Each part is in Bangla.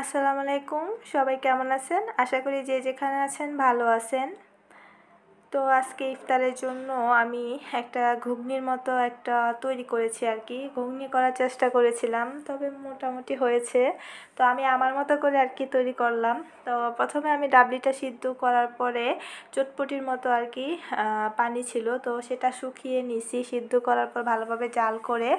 আসসালামু আলাইকুম সবাই কেমন আছেন? আশা করি যে যেখানে আছেন ভালো আছেন। তো আজকে ইফতারের জন্য আমি একটা ঘুগনির মতো একটা তৈরি করেছি আর কি। ঘুগনি করার চেষ্টা করেছিলাম, তবে মোটামুটি হয়েছে। তো আমি আমার মতো করে আর কি তৈরি করলাম। তো প্রথমে আমি ডাবলিটা সিদ্ধ করার পরে চটপটির মতো আর কি পানি ছিল। তো সেটা শুকিয়ে নিছি, সিদ্ধ করার পর ভালোভাবে জাল করে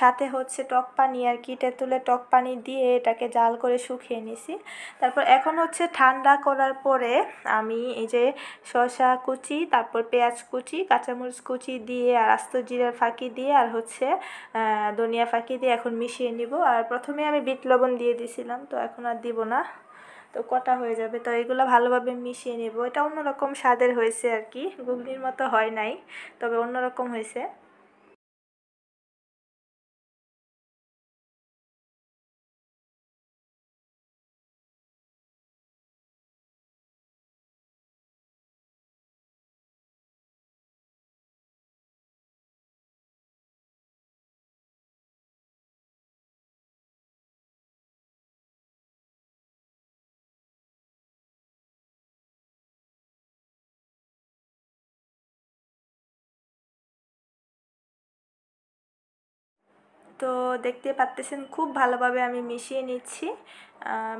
সাথে হচ্ছে টক পানি আর কি তেঁতুলে টক পানি দিয়ে এটাকে জাল করে শুকিয়ে নিছি। তারপর এখন হচ্ছে ঠান্ডা করার পরে আমি এই যে শসা কুচি, তারপর পেঁয়াজ কুচি, কাঁচামরিচ কুচি দিয়ে আর আস্ত জিরার ফাঁকি দিয়ে আর হচ্ছে ধনিয়া ফাঁকি দিয়ে এখন মিশিয়ে নিব। আর প্রথমে আমি বিট লবণ দিয়ে দিয়েছিলাম তো এখন আর দিব না। তো কটা হয়ে যাবে? তো এগুলো ভালোভাবে মিশিয়ে নেব। এটা অন্যরকম স্বাদের হয়েছে আর কি, ঘুগনির মতো হয় নাই, তবে অন্যরকম হয়েছে। তো দেখতে পাচ্তেছেন খুব ভালোভাবে আমি মিশিয়ে নিচ্ছি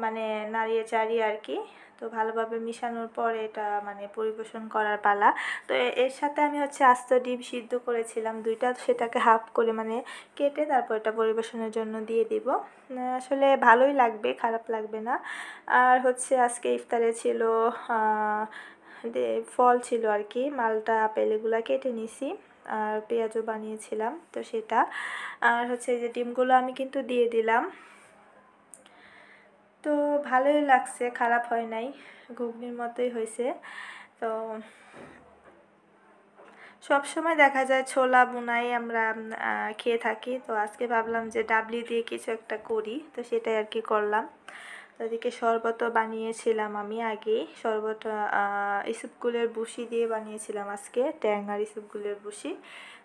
মানে নাড়িয়ে চাড়িয়ে আর কি। তো ভালোভাবে মিশানোর পরে এটা মানে পরিবেশন করার পালা। তো এর সাথে আমি হচ্ছে আস্ত ডিম সিদ্ধ করেছিলাম, দুইটা সেটাকে হাফ করে মানে কেটে তারপর এটা পরিবেশনের জন্য দিয়ে দিব। আসলে ভালোই লাগবে, খারাপ লাগবে না। আর হচ্ছে আজকে ইফতারে ছিল ফল ছিল আর কি, মালটা আপেল এগুলো কেটে নিছি। আর পেঁয়াজও বানিয়েছিলাম, তো সেটা। আর হচ্ছে যে ডিমগুলো আমি কিন্তু দিয়ে দিলাম। তো ভালোই লাগছে, খারাপ হয় নাই, ঘুগনির মতোই হয়েছে। তো সব সময় দেখা যায় ছোলা বোনাই আমরা খেয়ে থাকি, তো আজকে ভাবলাম যে ডাবলি দিয়ে কিছু একটা করি, তো সেটাই আর কি করলাম। ওদিকে শরবতও বানিয়েছিলাম আমি আগে। শরবত ইসুপগুলের বুসি দিয়ে বানিয়েছিলাম আজকে, ট্যাঙ্গার ইসুপগুলের বুসি।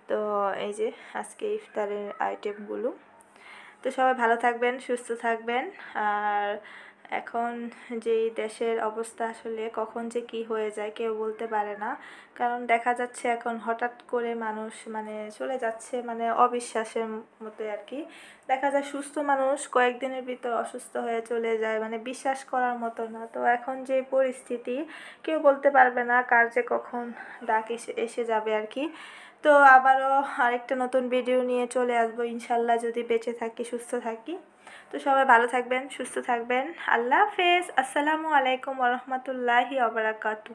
তো এই যে আজকে ইফতারের আইটেমগুলো তো সবাই ভালো থাকবেন, সুস্থ থাকবেন। আর এখন যেই দেশের অবস্থা আসলে কখন যে কি হয়ে যায় কেউ বলতে পারে না। কারণ দেখা যাচ্ছে এখন হঠাৎ করে মানুষ মানে চলে যাচ্ছে মানে অবিশ্বাসের মতো আর কি। দেখা যায় সুস্থ মানুষ কয়েকদিনের ভিতর অসুস্থ হয়ে চলে যায় মানে বিশ্বাস করার মতো না। তো এখন যে পরিস্থিতি কেউ বলতে পারবে না কার যে কখন ডাক এসে এসে যাবে আর কি। তো আবারও আরেকটা নতুন ভিডিও নিয়ে চলে আসব। ইনশাল্লাহ যদি বেঁচে থাকি, সুস্থ থাকি। তো সবাই ভালো থাকবেন সুস্থ থাকবেন। আল্লাহ হাফেজ। আসসালামু আলাইকুম রহমতুল্লাহি আবরাকাতু